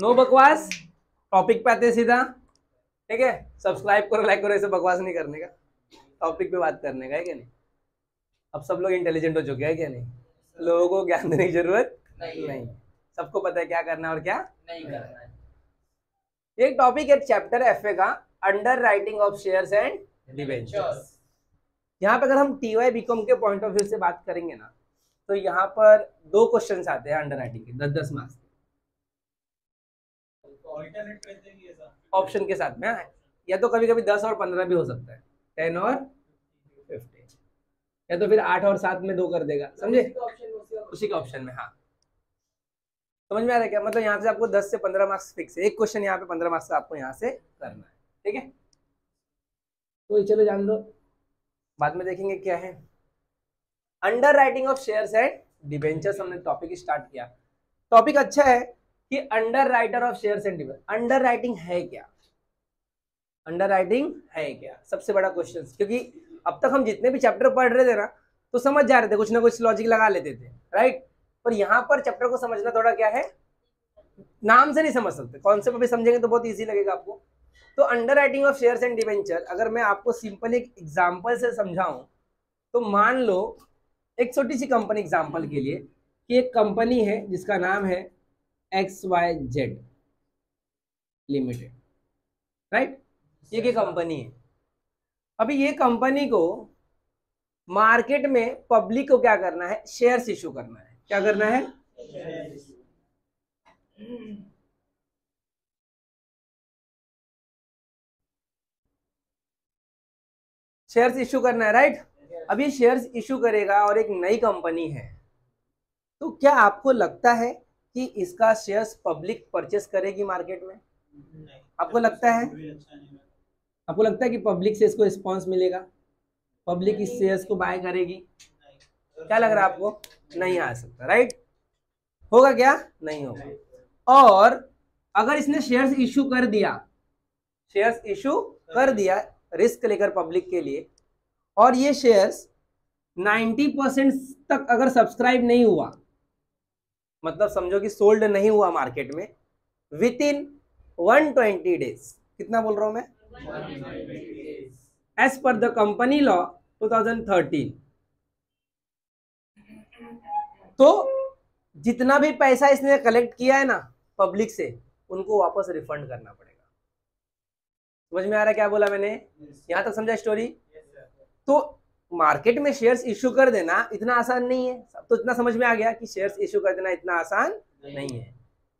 No बकवास। Topic पे आते सीधा। ठीक है? सब्सक्राइब करो लाइक करो ऐसे बकवास नहीं करने का। टॉपिक पे बात करने का है क्या नहीं? अब सब लोग इंटेलिजेंट हो चुके हैं क्या नहीं? लोगों को ज्ञान देने की ज़रूरत नहीं नहीं सबको पता है क्या करना है और क्या? नहीं करना है। एक टॉपिक है चैप्टर एफए का underwriting of share and debentures यहाँ पे अगर हम टी वाई बीकॉम के पॉइंट ऑफ़ व्यू से बात करेंगे ना तो यहाँ पर दो क्वेश्चन आते हैं अंडर राइटिंग के दस दस मार्क्स ऑप्शन के साथ में हाँ। या तो कभी कभी दस और पंद्रह भी हो सकता है। टेन और फिफ्टीन या तो फिर आठ और सात में दो कर देगा। समझे? उसी के ऑप्शन में हाँ। समझ में आ रहा है क्या? मतलब यहाँ से आपको दस से पंद्रह मार्क्स फिक्स है। एक क्वेश्चन यहाँ पे पंद्रह मार्क्स का आपको यहाँ से करना है। ठीक है? तो चलो जान दो। बाद में देखेंगे क्या है। Underwriting of shares and debentures हमने टॉपिक स्टार्ट किया। टॉपिक अच्छा है। कि underwriter of share and underwriting है क्या? अंडर राइटिंग है क्या? सबसे बड़ा क्वेश्चन क्योंकि अब तक हम जितने भी चैप्टर पढ़ रहे थे ना तो समझ जा रहे थे, कुछ ना कुछ लॉजिक लगा लेते थे राइट पर यहाँ पर चैप्टर को समझना थोड़ा क्या है? नाम से नहीं समझ सकते. कॉन्सेप्ट अभी समझेंगे तो बहुत ईजी लगेगा आपको. तो underwriting of share and debenture अगर मैं आपको सिंपल एक एग्ज़ाम्पल से समझाऊं तो मान लो, एक छोटी सी कंपनी एग्ज़ाम्पल के लिए, कि एक कंपनी है जिसका नाम है X Y Z limited right ये की कंपनी है? अभी ये कंपनी को मार्केट में पब्लिक को क्या करना है? शेयर्स इशू करना है। क्या करना है? शेयर्स इशू करना है राइट अभी शेयर्स इशू करेगा और एक नई कंपनी है। तो क्या आपको लगता है कि इसका शेयर्स पब्लिक परचेस करेगी मार्केट में? नहीं। आपको लगता है? अच्छा है। आपको लगता है कि पब्लिक से इसको रिस्पॉन्स मिलेगा? पब्लिक इस शेयर्स को बाय करेगी? क्या लग रहा है आपको? नहीं। आ सकता राइट होगा क्या? नहीं होगा। और अगर इसने शेयर्स इशू कर दिया शेयर्स इशू कर दिया। रिस्क लेकर पब्लिक के लिए और ये शेयर्स 90 परसेंट तक अगर सब्सक्राइब नहीं हुआ मतलब समझो कि सोल्ड नहीं हुआ मार्केट में विद इन 120 डेज़ कितना बोल रहा हूँ मैं? As per the company law 2013 तो जितना भी पैसा इसने कलेक्ट किया है ना पब्लिक से उनको वापस रिफंड करना पड़ेगा। समझ में आ रहा है क्या बोला मैंने? यहाँ तक समझा स्टोरी तो मार्केट में शेयर्स इश्यू कर देना इतना आसान नहीं है। सब तो इतना समझ में आ गया कि शेयर्स इश्यू कर देना इतना आसान नहीं है।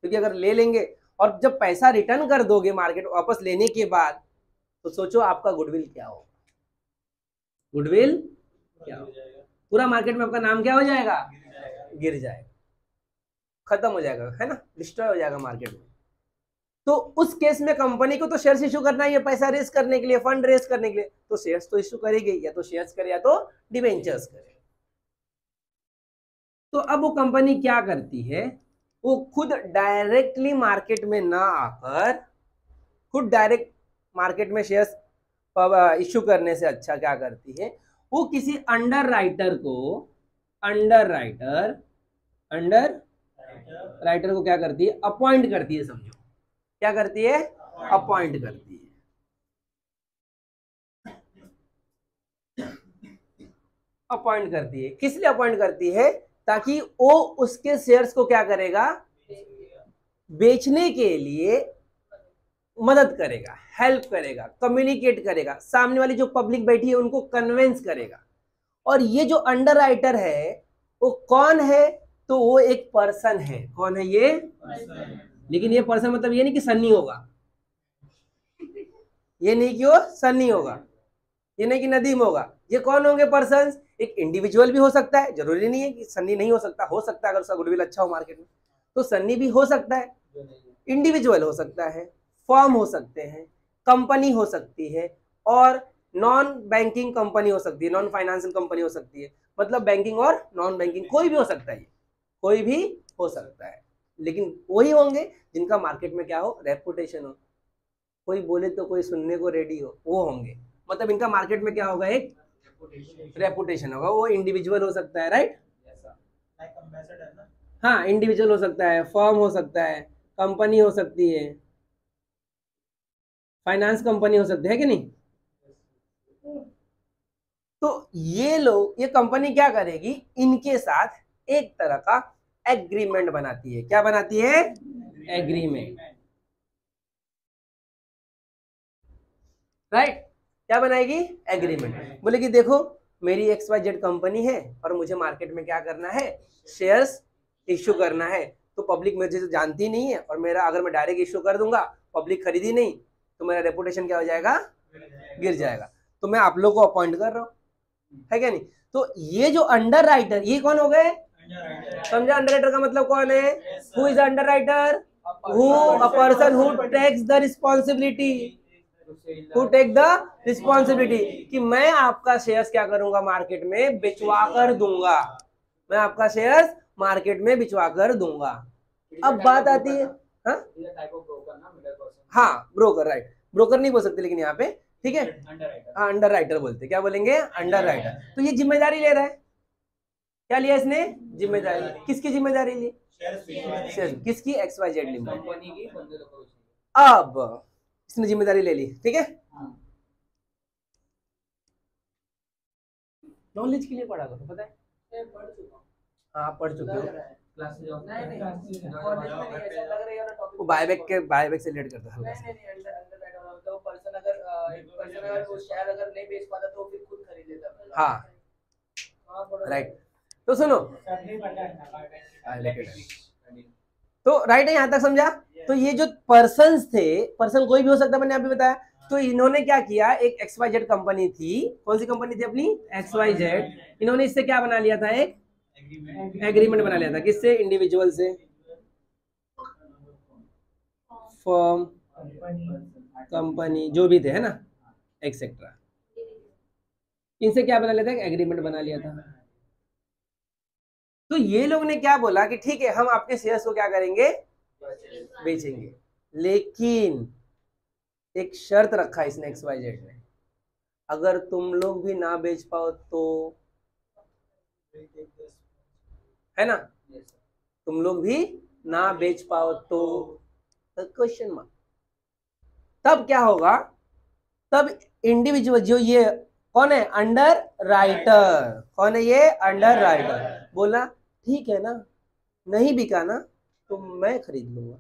क्योंकि अगर ले लेंगे और जब पैसा रिटर्न कर दोगे मार्केट वापस लेने के बाद तो सोचो आपका गुडविल क्या होगा। गुडविल क्या होगा? पूरा मार्केट में आपका नाम क्या हो जाएगा। गिर जाएगा। खत्म हो जाएगा है ना? डिस्ट्रॉय हो जाएगा मार्केट में। तो उस केस में कंपनी को तो शेयर्स इशू करना ही है, पैसा रेस करने के लिए फंड रेस करने के लिए। तो शेयर्स तो इशू करेगी या तो शेयर्स करे या तो डिवेंचर्स करे। तो अब वो कंपनी क्या करती है? वो खुद डायरेक्टली मार्केट में ना आकर, खुद डायरेक्ट मार्केट में शेयर्स इशू करने से अच्छा क्या करती है? वो किसी अंडर राइटर को अंडर राइटर अंडर राइटर को क्या करती है? अपॉइंट करती है, समझो। क्या करती है? अपॉइंट करती है। अपॉइंट करती है। किस लिए अपॉइंट करती है? ताकि वो उसके शेयर्स को क्या करेगा? बेचने के लिए मदद करेगा हेल्प करेगा कम्युनिकेट करेगा। सामने वाली जो पब्लिक बैठी है उनको कन्वेंस करेगा। और ये जो अंडर राइटर है वो कौन है? तो वो एक पर्सन है। कौन है ये? लेकिन ये पर्सन मतलब ये नहीं कि सन्नी होगा। ये नहीं कि वो सन्नी होगा। ये नहीं कि नदीम होगा। ये कौन होंगे पर्सन एक इंडिविजुअल भी हो सकता है। ज़रूरी नहीं है कि सन्नी नहीं हो सकता। हो सकता है अगर उसका गुडविल अच्छा हो मार्केट में। तो सन्नी भी हो सकता है। इंडिविजुअल हो सकता है। फॉर्म हो सकते हैं। कंपनी हो सकती है। और नॉन बैंकिंग कंपनी हो सकती है। नॉन फाइनेंशियल कंपनी हो सकती है। मतलब बैंकिंग और नॉन बैंकिंग कोई भी हो सकता है कोई भी हो सकता है। लेकिन वही होंगे जिनका मार्केट में क्या हो रेपुटेशन हो। कोई बोले तो कोई सुनने को रेडी हो वो होंगे। मतलब इनका मार्केट में क्या होगा एक? रेपुटेशन होगा। वो इंडिविजुअल हो सकता है राइट हाँ इंडिविजुअल हो सकता है फॉर्म हो सकता है कंपनी हो सकती है। फाइनेंस कंपनी हो सकती है कि नहीं? तो ये लोग ये कंपनी क्या करेगी? इनके साथ एक तरह का एग्रीमेंट बनाती है। क्या बनाती है? एग्रीमेंट। राइट? क्या बनाएगी? एग्रीमेंट। बोले कि देखो मेरी एक्स वाई जेड कंपनी है और मुझे मार्केट में क्या करना है? शेयर्स इश्यू करना है। तो पब्लिक मुझे तो जानती नहीं है और मेरा अगर मैं डायरेक्ट इश्यू कर दूँगा पब्लिक खरीदी नहीं तो मेरा रेपुटेशन क्या हो जाएगा? गिर जाएगा। तो मैं आप लोग को अपॉइंट कर रहा हूँ। है क्या नहीं? तो ये जो अंडर राइटर ये कौन हो गए? समझा? अंडर राइटर का मतलब कौन है? Who is underwriter who a person who takes the responsibility who take the responsibility कि मैं आपका शेयर्स क्या करूँगा मार्केट में? बिचवा कर दूँगा। मैं आपका शेयर्स मार्केट में बिचवा कर दूँगा। अब बात आती है हाँ? हाँ ब्रोकर राइट ब्रोकर नहीं बोल सकते लेकिन यहाँ पे ठीक है? हाँ अंडर राइटर बोलते क्या बोलेंगे? अंडर राइटर तो ये ज़िम्मेदारी ले रहा है। क्या लिया इसने? ज़िम्मेदारी। किसकी ज़िम्मेदारी ली? शेयर। किसकी? एक्स वाई जेड को अब इसने ज़िम्मेदारी ले ली ठीक है? नॉलेज के लिए पढ़ा करो पता है? पढ़ चुका हूँ पढ़ चुके हो। वो बायबैक के बायबैक से रिलेट करता है तो तो हाँ हाँ। राइट तो सुनो। तो राइट है, यहाँ तक समझा? तो ये जो पर्सन थे पर्सन कोई भी हो सकता मैंने अभी बताया। तो इन्होंने क्या किया? एक एक्स वाई जेड कंपनी थी। कौन सी कंपनी थी अपनी? एक्स वाई जेड इन्होंने इससे क्या बना लिया था? एक एग्रीमेंट बना लिया था। किससे? इंडिविजुअल से। फर्म कंपनी जो भी थे, है ना? एक्सेट्रा इनसे क्या बना लिया था? एग्रीमेंट बना लिया था। तो ये लोग ने क्या बोला कि ठीक है, हम आपके शेयर्स को क्या करेंगे? बेचेंगे। लेकिन एक शर्त रखा इसने एक्स वाई जेड ने। अगर तुम लोग भी ना बेच पाओ तो है ना? तुम लोग भी ना बेच पाओ तो क्वेश्चन मार्क तब क्या होगा? तब इंडिविजुअल जो ये कौन है? अंडर राइटर कौन है ये? अंडर राइटर बोला ठीक है ना? नहीं बिका ना तो मैं खरीद लूँगा।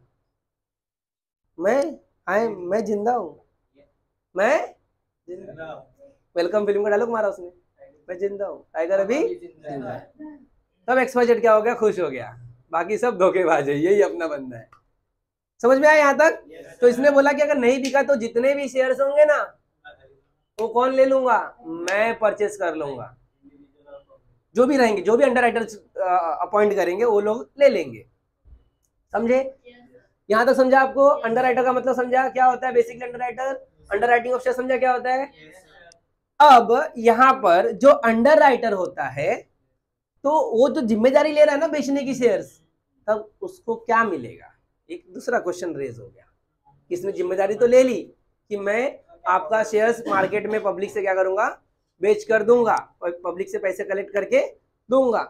मैं आई मैं ज़िंदा हूँ। मैं? ज़िंदा वेलकम फ़िल्म का डायलॉग मारा उसने। मैं ज़िंदा हूँ। टाइगर अभी? ज़िंदा है। तब एक्सवाइजेड क्या हो गया? खुश हो गया। बाकी सब धोखेबाज है यही अपना बंदा है। समझ में आया यहाँ तक? तो इसने बोला कि अगर नहीं बिका तो जितने भी शेयर्स होंगे ना वो कौन ले लूँगा? मैं परचेस कर लूँगा। जो भी रहेंगे, जो भी अंडर राइटर्स अपॉइंट करेंगे, वो लोग ले लेंगे। समझे? यहाँ तक समझा आपको? अंडर राइटर का मतलब समझा क्या होता है? Basically underwriter underwriting share समझा क्या होता है? अब यहाँ पर जो अंडर राइटर होता है तो वो जो ज़िम्मेदारी ले रहा है ना बेचने की शेयर्स तब उसको क्या मिलेगा? एक दूसरा क्वेश्चन रेज हो गया। इसने ज़िम्मेदारी तो ले ली कि मैं आपका शेयर्स मार्केट में पब्लिक से क्या करूँगा? बेच कर दूँगा और पब्लिक से पैसे कलेक्ट करके दूँगा।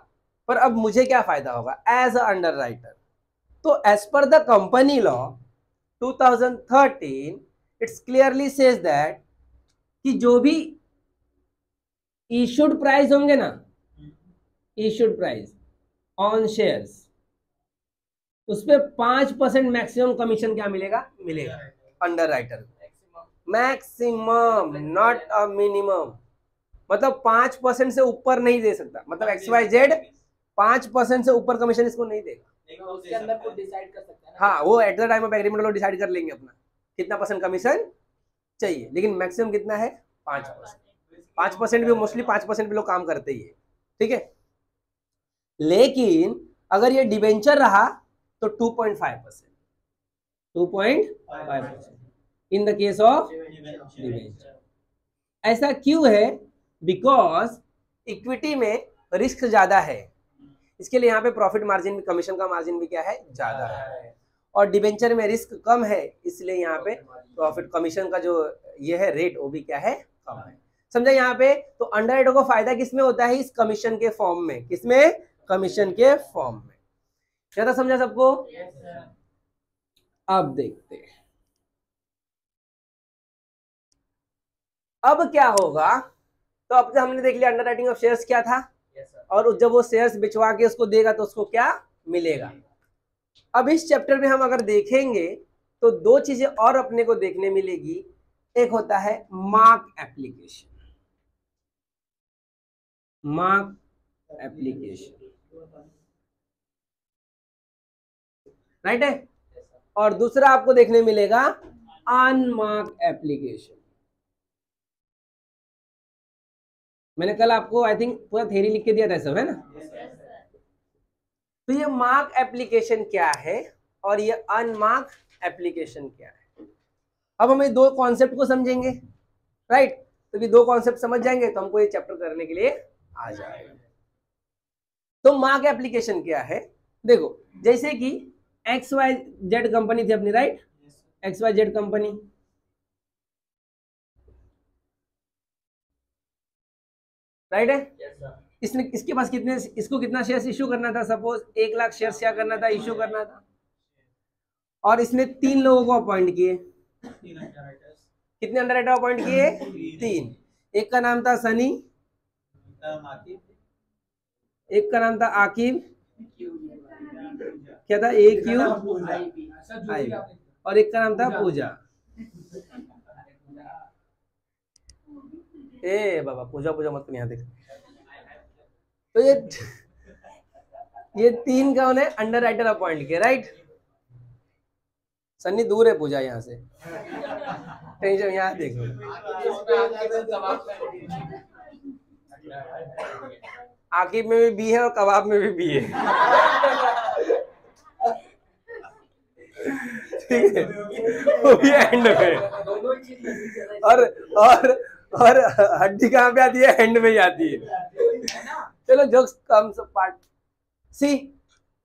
पर अब मुझे क्या फ़ायदा होगा? एज अ अंडर राइटर तो as per the company law 2013 it's clearly says that कि जो भी इशूड प्राइस होंगे ना इशूड प्राइस ऑन शेयर्स उस पर पाँच परसेंट मैक्सिमम कमीशन क्या मिलेगा? मिलेगा। Underwriter maximum not a minimum मतलब पाँच परसेंट से ऊपर नहीं दे सकता। मतलब एक्स वाई जेड पाँच परसेंट से ऊपर कमीशन इसको नहीं देगा। उसके अंदर खुद डिसाइड कर सकते हैं ना। हाँ वो at the time of agreement लोग डिसाइड कर लेंगे अपना। कितना परसेंट कमीशन चाहिए लेकिन मैक्सिमम कितना है? पाँच परसेंट। पाँच परसेंट भी मोस्टली पाँच परसेंट भी लोग काम करते ही है। ठीक है? लेकिन अगर ये डिवेंचर रहा तो two point five percent two point five percent in the case of debenture ऐसा क्यों है? बिकॉज़ इक्विटी में रिस्क ज़्यादा है। इसके लिए यहाँ पे प्रॉफिट मार्जिन कमीशन का मार्जिन भी क्या है? ज़्यादा है। और डिबेंचर में रिस्क कम है इसलिए यहाँ पे प्रॉफिट कमीशन का जो ये है रेट वो भी क्या है? कम है। समझा यहाँ पे? तो अंडर को फ़ायदा किसमें होता है? इस कमीशन के फॉर्म में। किसमें? कमीशन के फॉर्म में। ज़्यादा समझा सबको? अब देखते हैं। अब क्या होगा? तो अब हमने देख लिया अंडर राइटिंग ऑफ़ शेयर्स क्या था? और जब वो शेयर्स बिचवा के उसको देगा तो उसको क्या मिलेगा? अब इस चैप्टर में हम अगर देखेंगे तो दो चीज़ें और अपने को देखने मिलेगी। एक होता है mark application mark application right है? और दूसरा आपको देखने मिलेगा अनमार्क एप्लीकेशन मैंने कल आपको आई थिंक पूरा थ्योरी लिख के दिया था सब है ना? तो ये मार्क एप्लीकेशन क्या है और ये अनमार्क एप्लीकेशन क्या है? अब हम ये दो कॉन्सेप्ट को समझेंगे राइट तो ये दो कॉन्सेप्ट समझ जाएँगे तो हमको ये चैप्टर करने के लिए आ जाएगा। तो मार्क एप्लीकेशन क्या है? देखो जैसे कि एक्स वाई जेड कंपनी थी अपनी right X Y Z company right है? Yes, इसने इसके पास कितने इसको कितना शेयर्स इशू करना था? सपोज़ एक लाख शेयर्स क्या करना था? इशू करना था। और इसने तीन लोगों को अपॉइंट किए। तीन कितने अंडर राइटर अपॉइंट किए? तीन। एक का नाम था सनी। एक का नाम था आकिब। क्या था? ए क्यू आई और एक का नाम था पूजा। ए बाबा, पूजा पूजा मत यहाँ देख। तो ये ये तीन का है अंडर राइटर अपॉइंट किए राइट सन्नी दूर है पूजा यहाँ से। टेंशन यहाँ देखो। आकिब में भी बी है और कबाब में भी बी है। ठीक है? वो भी एंड में. और और और हड्डी कहाँ पे आती है? एंड में आती है। चलो जोक्स कम पार्ट सी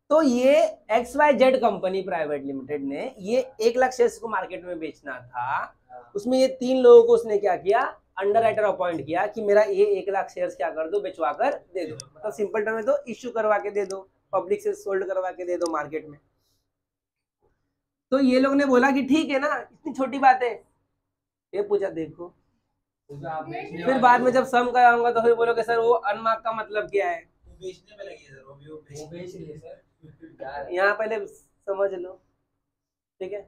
तो ये X Y Z company private limited ने ये एक लाख शेयर्स को मार्केट में बेचना था। उसमें ये तीन लोगों को उसने क्या किया? अंडर राइटर अपॉइंट किया कि मेरा ये एक लाख शेयर्स क्या कर दो, बेचवा कर दे दो। मतलब सिंपल टर्म में तो इश्यू करवा के दे दो पब्लिक से सोल्ड करवा के दे दो मार्केट में। तो ये लोग ने बोला कि ठीक है ना, इतनी छोटी बात है। ये पूछा, देखो। फिर बाद में जब सम कराऊँगा तो फिर बोलोगे सर वो अनमार्क का मतलब क्या है? वो बेचने में लगी है सर वो भी वो वो बेच बेच लिए सर। यहाँ पहले समझ लो ठीक है?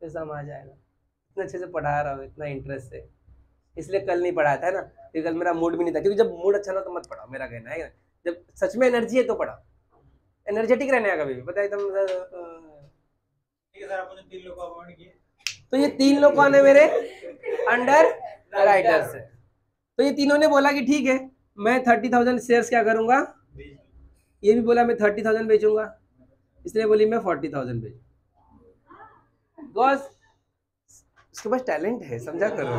फिर समझ आ जाएगा। इतने अच्छे से पढ़ा रहा हूँ इतना इंटरेस्ट से। इसलिए कल नहीं पढ़ाया था ना क्योंकि कल मेरा मूड भी नहीं था। क्योंकि जब मूड अच्छा ना तो मत पढ़ाओ मेरा कहना है। जब सच में एनर्जी है तो पढ़ाओ। एनर्जेटिक रहने का कभी भी पता है एकदम ठीक है सर आपने तीन लोग को अपॉइंट किए। तो ये तीन लोग कौन है मेरे? अंडर राइटर्स है। तो ये तीनों ने बोला कि ठीक है, मैं थर्टी थाउज़ेंड शेयर्स क्या करूँगा? बेच ये भी बोला, मैं थर्टी थाउज़ेंड बेचूँगा। इसलिए बोली, मैं फोर्टी थाउज़ेंड बेचूँगा बिकॉज़ उसके पास टैलेंट है, समझा करो।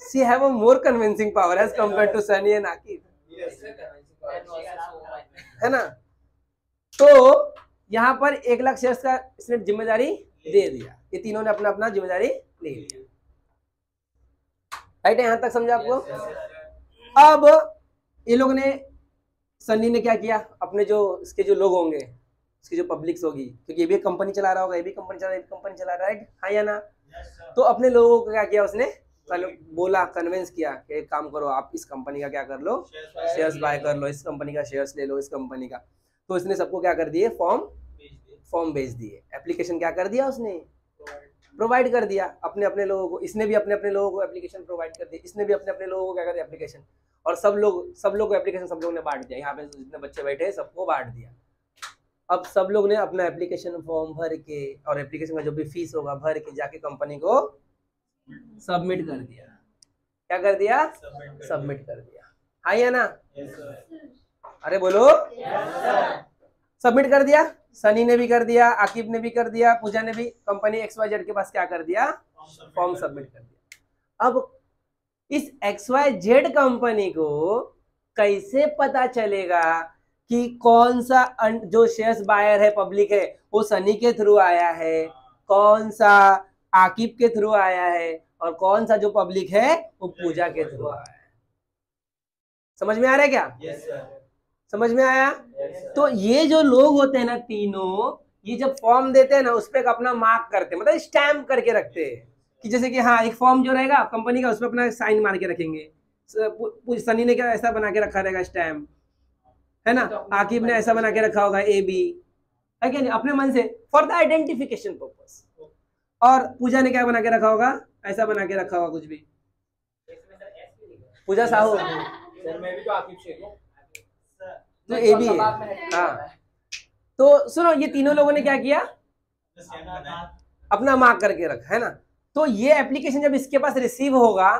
She have a more convincing power as compare to Sunny and Aqib है ना? तो यहाँ पर एक लाख शेयर्स का इसने ज़िम्मेदारी दे दिया। ये तीनों ने अपना अपना ज़िम्मेदारी ले लिया। राइट है यहाँ तक समझा आपको? अब ये लोग ने सन्नी ने क्या किया? अपने जो इसके जो लोग होंगे इसकी जो पब्लिक्स होगी क्योंकि ये भी कंपनी चला रहा होगा ये भी कंपनी चला रहा है कंपनी चला रहा है राइट हाँ या ना? तो अपने लोगों को क्या किया उसने? बोला कन्विंस किया कि एक काम करो आप इस कंपनी का क्या कर लो? शेयर्स बाय कर लो। इस कंपनी का शेयर्स ले लो इस कंपनी का। तो इसने सबको क्या कर दिए? फॉर्म। फॉर्म भेज दिए। एप्लीकेशन क्या कर दिया उसने? प्रोवाइड कर दिया। अपने अपने लोगों को इसने भी अपने अपने लोगों को एप्लीकेशन प्रोवाइड कर दी इसने भी अपने अपने लोगों को क्या कर दिया? एप्लीकेशन और सब लोग सब लोग को एप्लीकेशन सब लोगों ने बांट दिया। यहाँ पे जितने बच्चे बैठे हैं सबको बांट दिया। अब सब लोग ने अपना एप्लीकेशन फॉर्म भर के और एप्लीकेशन का जो भी फ़ीस होगा भर के जाके कंपनी को सबमिट कर दिया। क्या कर दिया? सबमिट कर दिया। हाँ या ना? Yes, अरे बोलो। सबमिट कर दिया? सनी ने भी कर दिया, आकिब ने भी कर दिया, पूजा ने भी कंपनी एक्स वाई जेड के पास क्या कर दिया? फॉर्म सबमिट कर दिया। अब इस एक्स वाई जेड कंपनी को कैसे पता चलेगा कि कौन सा जो शेयर्स बायर है पब्लिक है, वो सनी के थ्रू आया है, कौन सा आकिब के थ्रू आया है, और कौन सा जो पब्लिक है, वो पूजा के थ्रू आया है। समझ में आ रहा है क्या? Yes. समझ में आया? Yes, तो ये जो लोग होते हैं ना तीनों ये जब फॉर्म देते हैं ना उस पर अपना मार्क करते हैं मतलब स्टैम्प करके रखते हैं। कि जैसे कि हाँ एक फॉर्म जो रहेगा कंपनी का उस पर अपना साइन मार के रखेंगे। सनी ने क्या ऐसा बना के रखा रहेगा स्टैम्प है ना? आकिब ने ऐसा बना के रखा होगा ए बी है क्या नहीं? अपने मन से। फॉर द आइडेंटिफिकेशन पर्पस और पूजा ने क्या बना के रखा होगा? ऐसा बना के रखा होगा कुछ भी। पूजा साहू। सर मैं भी तो आकिब शेख हूँ। तो ए है। कबाब में है। हाँ। तो सुनो ये तीनों लोगों ने क्या किया? अपना मार्क करके रखा है ना? तो ये एप्लीकेशन जब इसके पास रिसीव होगा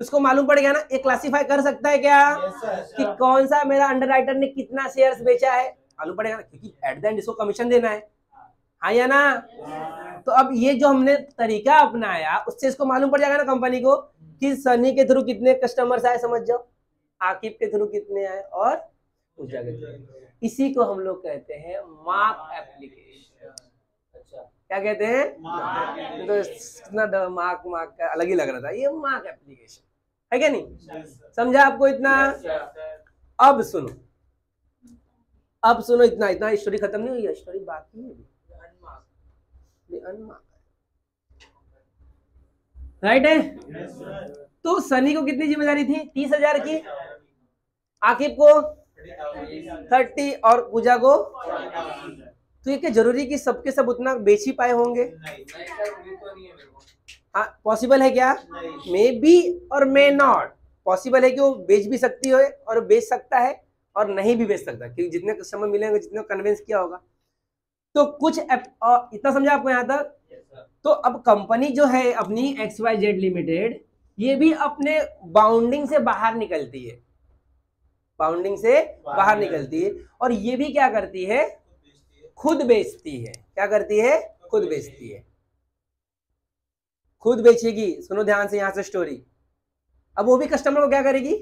उसको मालूम पड़ गया ना ये क्लासिफाई कर सकता है क्या? कि कौन सा मेरा अंडरराइटर ने कितना शेयर्स बेचा है? मालूम पड़ेगा ना क्योंकि एट द एंड इसको कमीशन देना है। हाँ या ना? तो अब ये जो हमने तरीका अपनाया उससे इसको मालूम पड़ जाएगा ना कंपनी को कि सनी के थ्रू कितने कस्टमर्स आए समझ जाओ। आकिब के थ्रू कितने आए और पूजा के। थ्रू इसी को हम लोग कहते हैं मार्क एप्लीकेशन। अच्छा। क्या कहते हैं? तो इतना मार्क मार्क का अलग ही लग रहा था। ये मार्क एप्लीकेशन। है क्या नहीं? समझा आपको इतना? अब सुनो। अब सुनो इतना। इतना स्टोरी खत्म नहीं हुई? है स्टोरी बाकी है। है? राइट है तो सनी को कितनी ज़िम्मेदारी थी? तीस हज़ार की? आकिब को? थर्टी और पूजा को? तो ये क्या ज़रूरी कि सबके सब उतना बेच ही पाए होंगे? हाँ पॉसिबल है क्या? मे बी और मे नॉट पॉसिबल है कि वो बेच भी सकती है और बेच सकता है और नहीं भी बेच सकता, क्योंकि जितने कस्टमर मिलेंगे, जितने कन्विंस किया होगा। तो कुछ इतना समझा आपको यहाँ तक? तो अब कंपनी जो है अपनी एक्स वाई जेड लिमिटेड ये भी अपने बाउंडिंग से बाहर निकलती है। बाउंडिंग से बाहर निकलती है। और ये भी क्या करती है? खुद बेचती है। क्या करती है? खुद बेचती है। खुद बेचेगी। सुनो ध्यान से यहाँ से स्टोरी अब वो भी कस्टमर को क्या करेगी?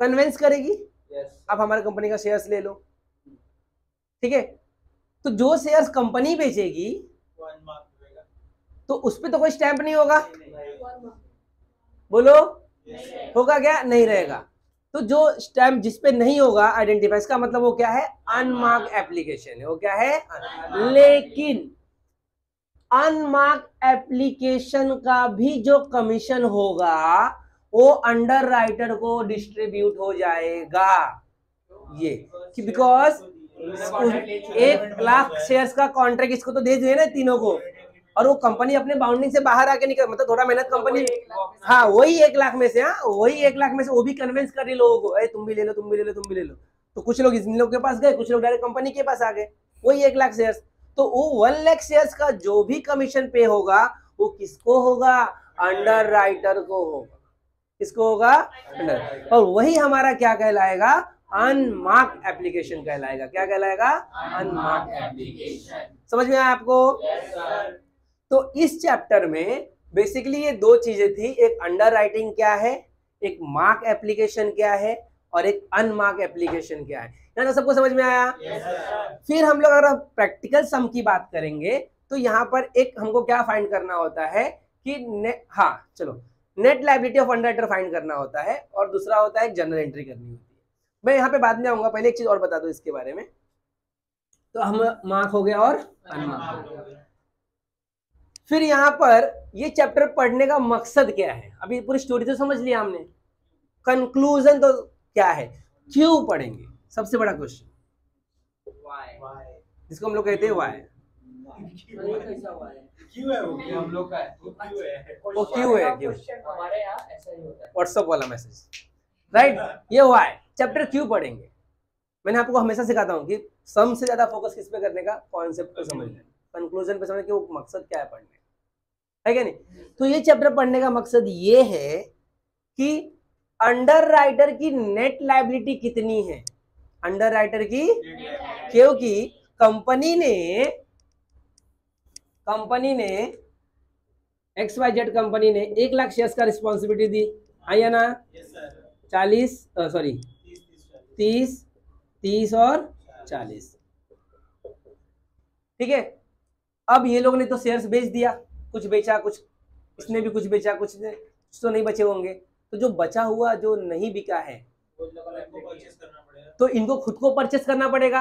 कन्विंस करेगी? Yes. आप हमारे कंपनी का शेयर्स ले लो। ठीक है? तो जो शेयर्स कंपनी बेचेगी तो उस पर तो कोई स्टैंप नहीं होगा? बोलो? होगा क्या? नहीं रहेगा। तो जो स्टैम्प जिसपे नहीं होगा आइडेंटिफाई इसका मतलब वो क्या है? अनमार्क एप्लीकेशन है। वो क्या है? लेकिन अनमार्क एप्लीकेशन का भी जो कमीशन होगा, वो अंडर राइटर को डिस्ट्रीब्यूट हो जाएगा। ये कि बिकॉज़ एक लाख शेयर्स का कॉन्ट्रैक्ट इसको तो दे दिए ना तीनों को। और वो कंपनी अपने बाउंडिंग से बाहर आके निकल मतलब थोड़ा मेहनत कंपनी हाँ वही एक लाख में से हाँ वही एक लाख में से वो भी कन्विंस कर रही लोगों को अरे तुम भी ले लो तुम भी ले लो तुम भी ले लो। तो कुछ लोग इन लोग के पास गए कुछ लोग डायरेक्ट कंपनी के पास आ गए वही एक लाख शेयर्स तो वो वन लाख शेयर्स का जो भी कमीशन पे होगा वो किसको होगा? अंडर राइटर को होगा। किसको होगा? अंडर और वही हमारा क्या कहलाएगा? अनमार्क एप्लीकेशन कहलाएगा। क्या कहलाएगा? अनमार्क एप्लीकेशन समझ में आया आपको? तो इस चैप्टर में बेसिकली ये दो चीज़ें थी एक अंडर राइटिंग क्या है एक मार्क एप्लीकेशन क्या है और एक अनमार्क एप्लीकेशन क्या है। यहाँ तो सबको समझ में आया? Yes, फिर हम लोग अगर प्रैक्टिकल सम की बात करेंगे तो यहाँ पर एक हमको क्या फाइंड करना होता है कि ने, हाँ चलो net liability of under find करना होता है और दूसरा होता है जनरल एंट्री करनी होती है। मैं यहाँ पे बाद में आऊँगा पहले एक चीज़ और बता दो इसके बारे में। तो हम मार्क हो गया और अनमार्क फिर यहाँ पर ये चैप्टर पढ़ने का मकसद क्या है? अभी पूरी स्टोरी तो समझ लिया हमने। कंक्लूजन तो क्या है? क्यों पढ़ेंगे? सबसे बड़ा क्वेश्चन जिसको हम लोग कहते हैं वाई है क्यों है वो? हम लोग का है। वो क्यों है? क्यों हमारे ऐसा ही होता व्हाट्सअप वाला मैसेज राइट ये वाई चैप्टर क्यों पढ़ेंगे? मैंने आपको हमेशा सिखाता हूँ कि सम से ज़्यादा फोकस किस पे करने का? कॉन्सेप्ट को समझने। कंक्लूजन पे समझने कि वो मकसद क्या है पढ़ने है क्या नहीं? तो ये चैप्टर पढ़ने का मकसद ये है कि अंडर राइटर की नेट लाइबिलिटी कितनी है? अंडर राइटर की? क्योंकि कंपनी ने कंपनी ने एक्स वाई जेड कंपनी ने एक लाख शेयर्स का रिस्पॉन्सिबिलिटी दी। आइए ना? चालीस सॉरी 30 30 तीस तीस और चालीस। ठीक है? अब ये लोग ने तो शेयर्स बेच दिया। कुछ बेचा कुछ इसने भी कुछ बेचा कुछ ने कुछ तो नहीं बचे होंगे। तो जो बचा हुआ जो नहीं बिका है तो इनको खुद को परचेस करना पड़ेगा।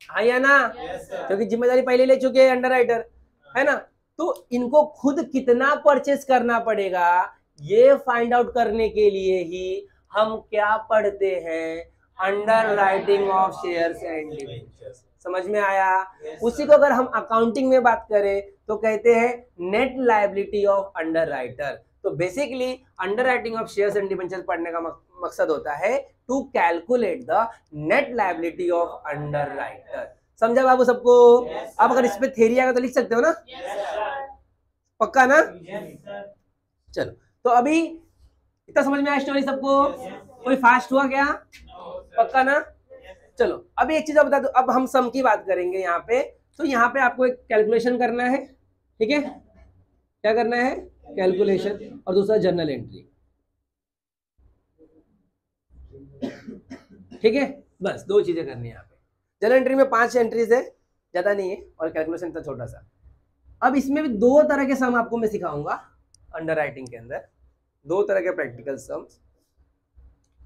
हाँ या ना? क्योंकि ज़िम्मेदारी पहले ले चुके हैं अंडर राइटर है ना? तो इनको खुद कितना परचेस करना पड़ेगा ये फाइंड आउट करने के लिए ही हम क्या पढ़ते हैं? Underwriting of shares and debentures समझ में आया? Yes, उसी को अगर हम अकाउंटिंग में बात करें तो कहते हैं net liability of underwriter तो basically underwriting of shares and debentures पढ़ने का मकसद होता है to calculate the net liability of underwriter समझा बाबू सबको? Yes, आप अगर इस पे थेरी आएगा तो लिख सकते हो ना? Yes, पक्का ना? Yes, चलो तो अभी इतना समझ में आया स्टोरी सबको? Yes. कोई फास्ट हुआ क्या? No, पक्का ना? चलो अभी एक चीज़ और बता दो, अब हम सम की बात करेंगे यहाँ पे। तो यहाँ पे आपको एक कैलकुलेशन करना है, ठीक है? क्या करना है? कैलकुलेशन और दूसरा जर्नल एंट्री ठीक है? बस, दो चीज़ें करनी है यहाँ पे। जर्नल एंट्री में पाँच एंट्रीज है, ज़्यादा नहीं है, और कैलकुलेशन इतना छोटा सा। अब इसमें भी दो तरह के सम आपको मैं सिखाऊँगा अंडर राइटिंग के अंदर। दो तरह के प्रैक्टिकल सम्स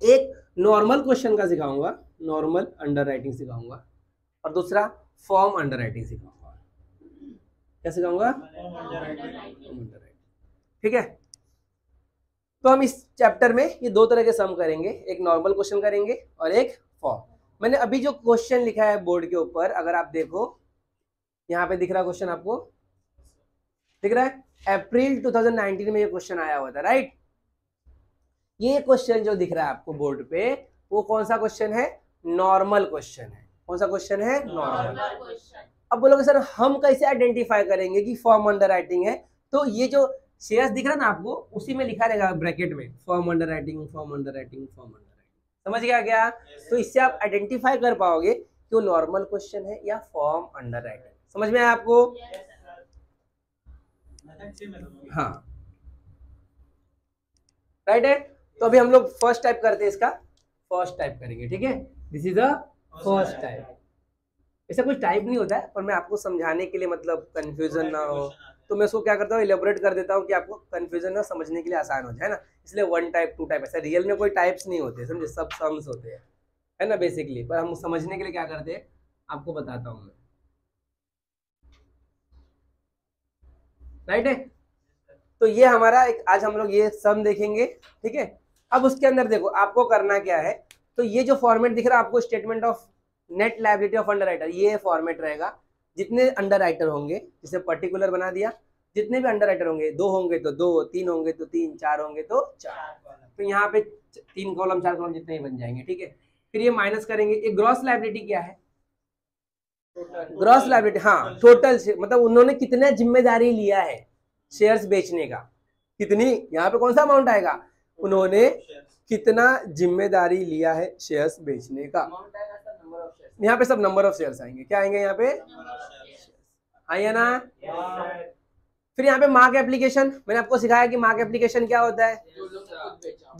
एक नॉर्मल क्वेश्चन का सिखाऊँगा नॉर्मल अंडर राइटिंग सिखाऊँगा और दूसरा फॉर्म अंडर राइटिंग सिखाऊँगा। क्या सिखाऊँगा? ठीक है? तो हम इस चैप्टर में ये दो तरह के सम करेंगे एक नॉर्मल क्वेश्चन करेंगे और एक फॉर्म मैंने अभी जो क्वेश्चन लिखा है बोर्ड के ऊपर अगर आप देखो यहाँ पे दिख रहा क्वेश्चन आपको? दिख रहा है? अप्रैल 2019 में ये क्वेश्चन आया हुआ था राइट ये क्वेश्चन जो दिख रहा है आपको बोर्ड पे वो कौन सा क्वेश्चन है? नॉर्मल क्वेश्चन है। कौन सा क्वेश्चन है? नॉर्मल अब बोलोगे सर हम कैसे आइडेंटिफाई करेंगे कि फॉर्म अंडर राइटिंग है? तो ये जो शेयर्स दिख रहा है ना आपको उसी में लिखा रहेगा ब्रैकेट में form underwriting form underwriting form underwriting समझ गया क्या? तो इससे आप आइडेंटिफाई कर पाओगे कि वो नॉर्मल क्वेश्चन है या फॉर्म अंडर राइटिंग समझ में आया आपको? हाँ. राइट है? तो अभी हम लोग फ़र्स्ट टाइप करते हैं इसका। फ़र्स्ट टाइप करेंगे ठीक है? This is the first type ऐसा कुछ टाइप नहीं होता है पर मैं आपको समझाने के लिए मतलब कंफ्यूजन ना हो। तो मैं उसको क्या करता हूँ इलेबोरेट कर देता हूँ कि आपको कंफ्यूजन ना समझने के लिए आसान हो जाए ना? इसलिए वन टाइप टू टाइप ऐसा रियल में कोई टाइप्स नहीं होते समझे? सब सम्स होते हैं है ना बेसिकली पर हम समझने के लिए क्या करते हैं आपको बताता हूँ मैं। राइट है? तो ये हमारा एक आज हम लोग ये सम देखेंगे ठीक है? अब उसके अंदर देखो आपको करना क्या है? तो ये जो फॉर्मेट दिख रहा है आपको statement of net liability of under ये फॉर्मेट रहेगा। जितने अंडर राइटर होंगे जिसे पर्टिकुलर बना दिया जितने भी अंडर राइटर होंगे दो होंगे तो दो तीन होंगे तो तीन चार होंगे तो चार। तो यहाँ पे तीन कॉलम चार कॉलम जितने ही बन जाएँगे ठीक है? फिर ये माइनस करेंगे। ये ग्रॉस लाइबिलिटी क्या है? ग्रॉस लाइबिलिटी हाँ टोटल मतलब उन्होंने कितना ज़िम्मेदारी लिया है शेयर्स बेचने का? कितनी यहाँ पे कौन सा अमाउंट आएगा? उन्होंने कितना ज़िम्मेदारी लिया है शेयर्स बेचने का? यहाँ पे सब नंबर ऑफ़ शेयर्स आएँगे। क्या आएँगे यहाँ पे? आइए ना। फिर यहाँ पे मार्क एप्लीकेशन मैंने आपको सिखाया कि मार्क एप्लीकेशन क्या होता है।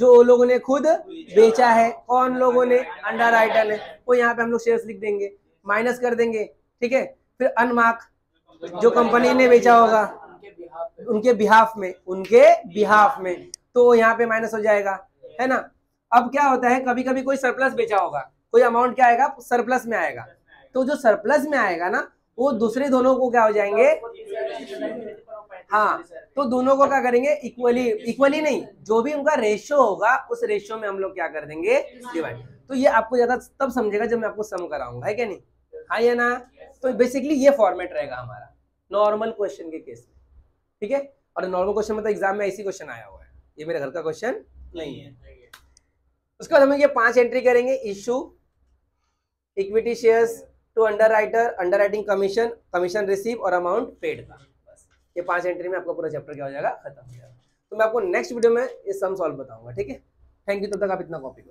जो लोग ने खुद बेचा है, कौन लोगों ने? अंडर राइटर ने। वो यहाँ पे हम लोग शेयर्स लिख देंगे। माइनस कर देंगे। ठीक है? फिर अनमार्क जो कंपनी ने बेचा होगा, उनके बिहाफ में। उनके बिहाफ में। तो यहाँ पे माइनस हो जाएगा, है ना? अब क्या होता है कभी कभी कोई सरप्लस बेचा होगा, कोई अमाउंट क्या आएगा सरप्लस में आएगा। तो जो सरप्लस में आएगा ना, वो दूसरे दोनों को क्या हो जाएँगे? हाँ तो दोनों को क्या करेंगे? इक्वली इक्वली नहीं, जो भी उनका रेशियो होगा, उस रेशियो में हम लोग क्या कर देंगे? डिवाइड तो ये आपको ज़्यादा तब समझेगा जब मैं आपको सम कराऊँगा, है क्या नहीं? हाँ या ना? तो बेसिकली ये फॉर्मेट रहेगा हमारा नॉर्मल क्वेश्चन के केस में, ठीक है? और नॉर्मल क्वेश्चन मतलब एग्ज़ाम में ऐसी क्वेश्चन आया हुआ है। ये मेरे घर का क्वेश्चन नहीं है। उसके बाद हम ये पाँच एंट्री करेंगे issue equity shares to underwriter underwriting commission commission receive और अमाउंट पेड का। बस। ये पाँच एंट्री में आपका पूरा चैप्टर क्या हो जाएगा? खत्म हो जाएगा। तो मैं आपको नेक्स्ट वीडियो में ये सम सॉल्व बताऊँगा ठीक है? थैंक यू तब तक आप इतना कॉपी